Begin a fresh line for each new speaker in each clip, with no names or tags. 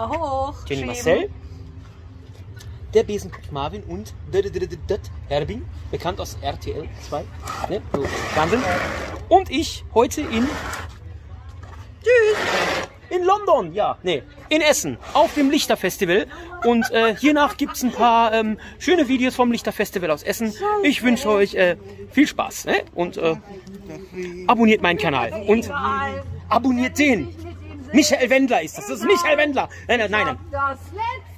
Einmal hoch.
Jenny. Marcel, der Besenkopf Marvin und Herbing, bekannt aus RTL 2, ne? so, Fernsehen. Und ich heute in in London, ja, nee, in Essen, auf dem Lichterfestival. Und äh, hiernach gibt's ein paar ähm, schöne Videos vom Lichterfestival aus Essen. Ich wünsche euch äh, viel Spaß ne? und äh, abonniert meinen Kanal. Und abonniert den. Michael Wendler ist das. Das ist Michael Wendler. Nein, nein, nein.
Das letzte.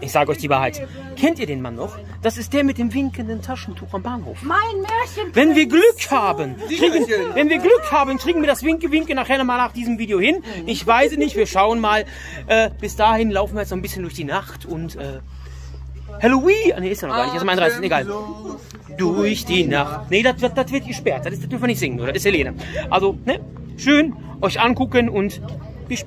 Ich sage euch die Wahrheit. Kennt ihr den Mann noch? Das ist der mit dem winkenden Taschentuch am Bahnhof.
Mein Märchen.
Wenn wir Glück haben, kriegen, wenn wir Glück haben, kriegen wir das Winke Winke nachher nochmal nach diesem Video hin. Ich weiß es nicht, wir schauen mal. Äh, bis dahin laufen wir jetzt noch ein bisschen durch die Nacht und äh, Halloween. Nee, ist ja noch gar nicht. Das ist am 31. Egal. Durch die Nacht. Nee, das, wird- das wird gesperrt. Das, ist, das dürfen wir nicht singen, oder? Das ist Helene. Also, ne? Schön euch angucken und bis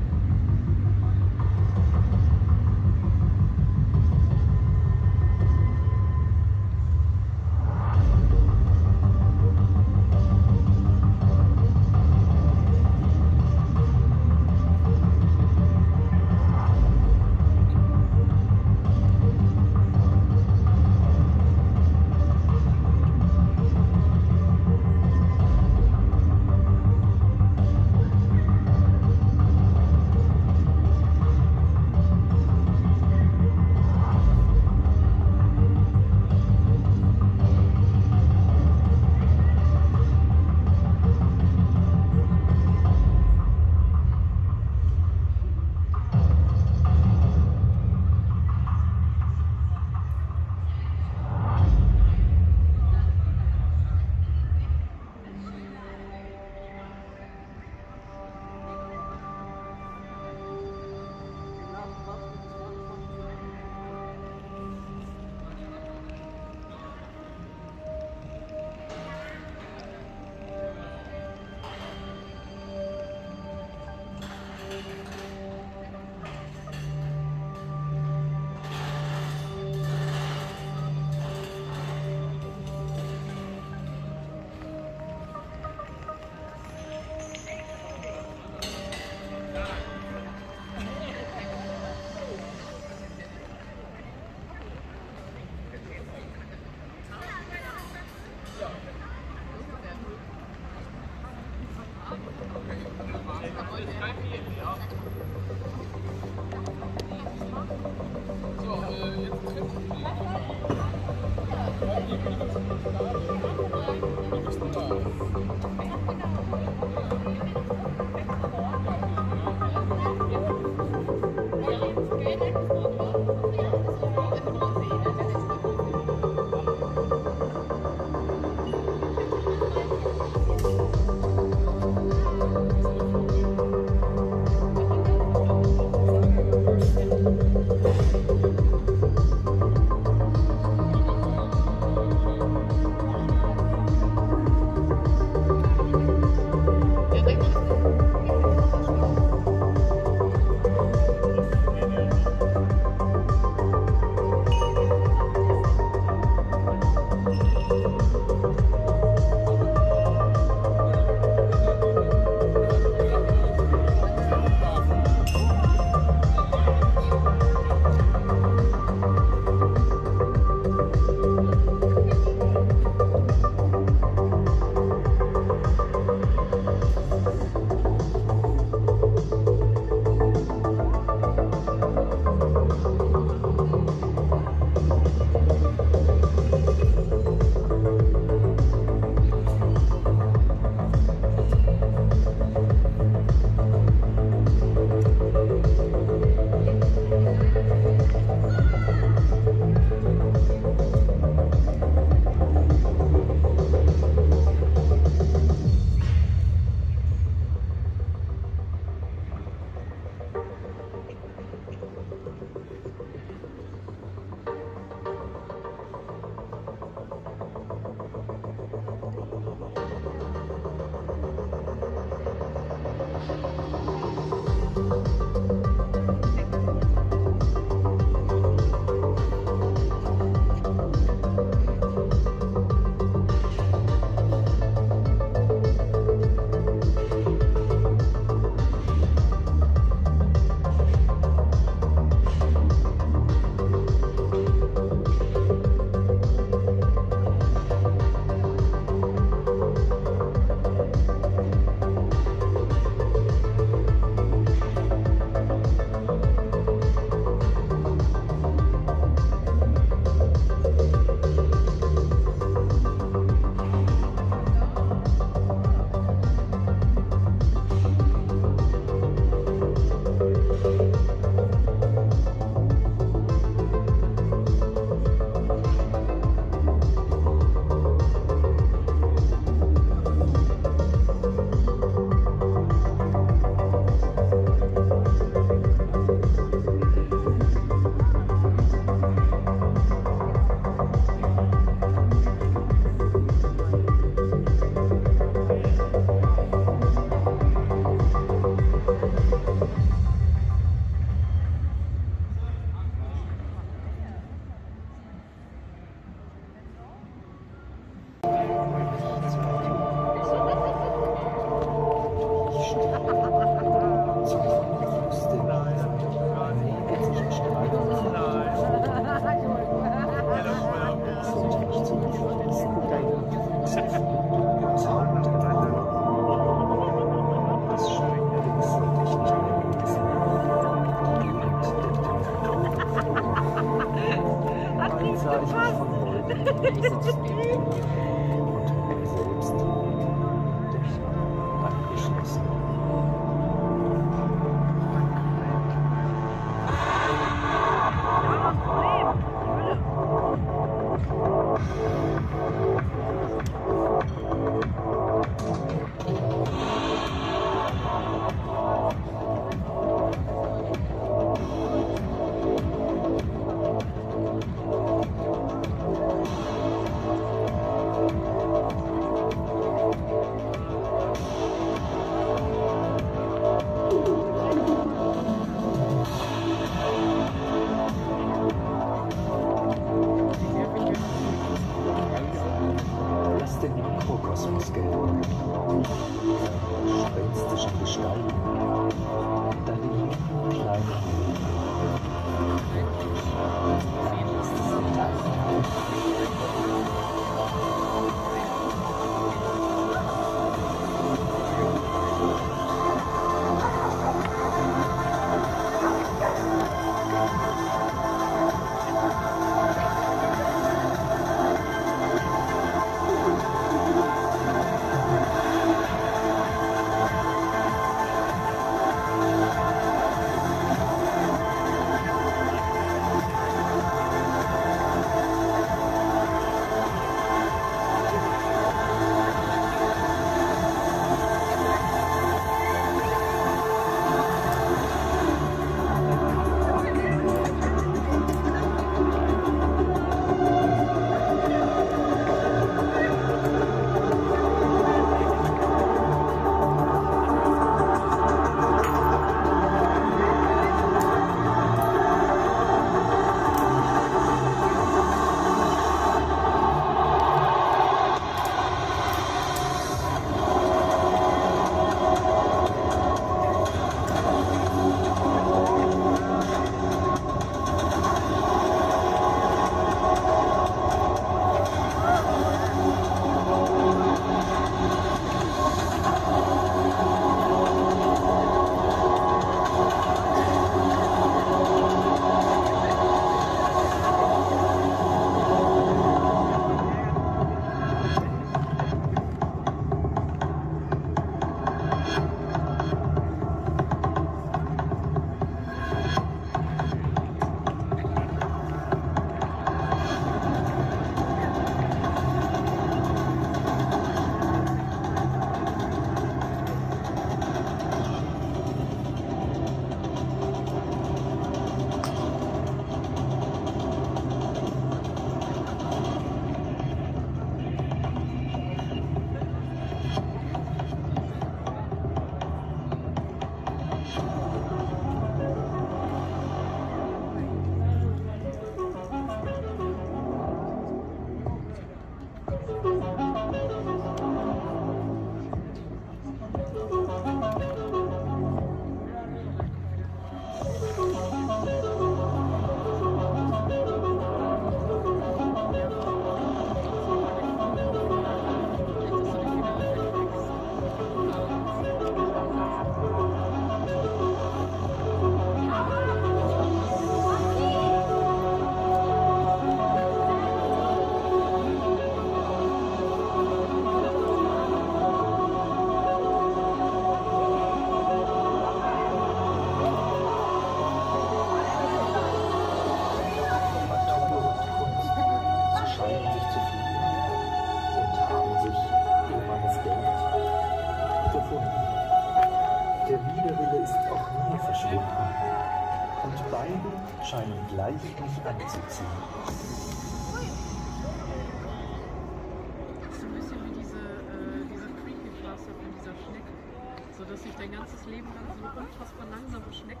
Leben
lang so unfassbar langsame Schnecke.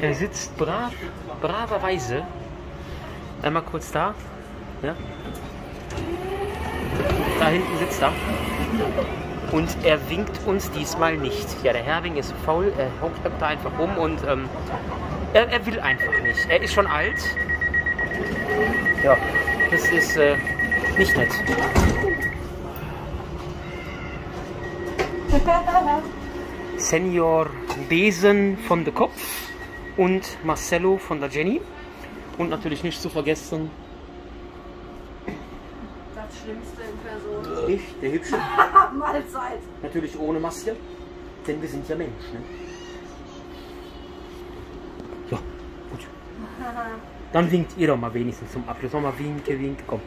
Er sitzt brav, braverweise. Einmal kurz da. Ja. Da hinten sitzt er. Und er winkt uns diesmal nicht. Ja, der Herwing ist faul, er hockt da einfach rum und ähm, er, er will einfach nicht. Er ist schon alt. Ja, das ist äh, nicht nett. Senior Besen von der Kopf und Marcello von der Jenny. Und natürlich nicht zu vergessen,
Das Schlimmste in Person.
ich, der Hübsche.
Mahlzeit.
Natürlich ohne Maske, denn wir sind ja Menschen. Ne? Ja, gut. Dann winkt ihr doch mal wenigstens zum Abschluss. Nochmal winke, winke, komm.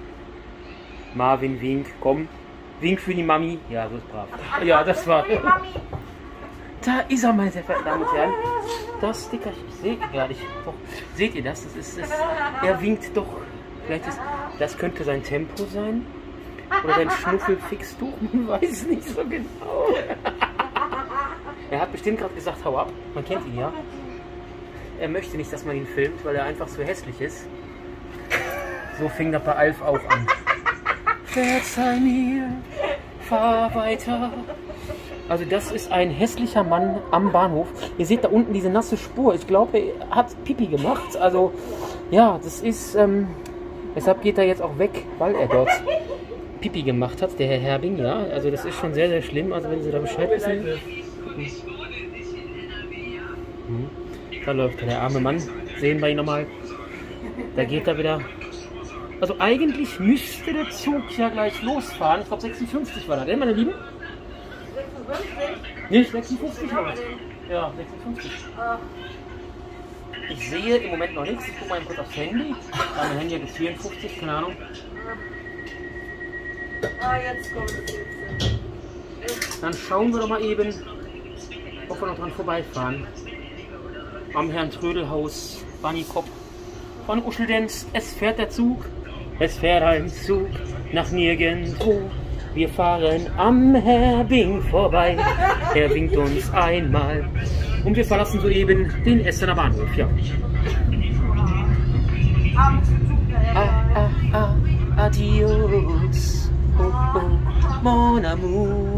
Marvin, wink, komm. Wink für die Mami. Ja, so ist brav. Ja, das war. Da ist er, meine sehr verehrten Damen und Herren. Das Dickerchen. Ich sehe gar nicht. Doch. Seht ihr das? Das ist, das, er winkt doch. Vielleicht ist, das könnte sein Tempo sein. Oder sein Schnuffelfixtuch. Man weiß nicht so genau. er hat bestimmt gerade gesagt, hau ab. Man kennt ihn ja. Er möchte nicht, dass man ihn filmt, weil er einfach so hässlich ist. So fing das bei Alf auch an. Verzeih mir, fahr weiter. Also das ist ein hässlicher Mann am Bahnhof. Ihr seht da unten diese nasse Spur. Ich glaube, er hat Pipi gemacht. Also ja, das ist... Ähm, deshalb geht er jetzt auch weg, weil er dort Pipi gemacht hat, der Herr Herbing. Ja, also das ist schon sehr, sehr schlimm. Also wenn Sie da Bescheid wissen... Hm. Da läuft der arme Mann. Sehen wir ihn nochmal. Da geht er wieder. Also eigentlich müsste der Zug ja gleich losfahren. Ich glaube 56 war das, ne, meine Lieben?
56?
Nee, 56 war das. Ja, 56. Ich sehe im Moment noch nichts. Ich gucke mal kurz aufs Handy. Mein Handy hat jetzt 54, keine Ahnung.
Ah, jetzt kommt es.
Dann schauen wir doch mal eben, ob wir noch dran vorbeifahren. Am Herrn Trödelhaus, Bunny-Kopf von Uscheldenz. Es fährt der Zug, es fährt ein Zug nach nirgendwo. Wir fahren am Herbing vorbei. Er winkt uns einmal. Und wir verlassen soeben den Essener Bahnhof. Ja.
Der
Ah, ah, ah, adios. Oh, oh, mon amour.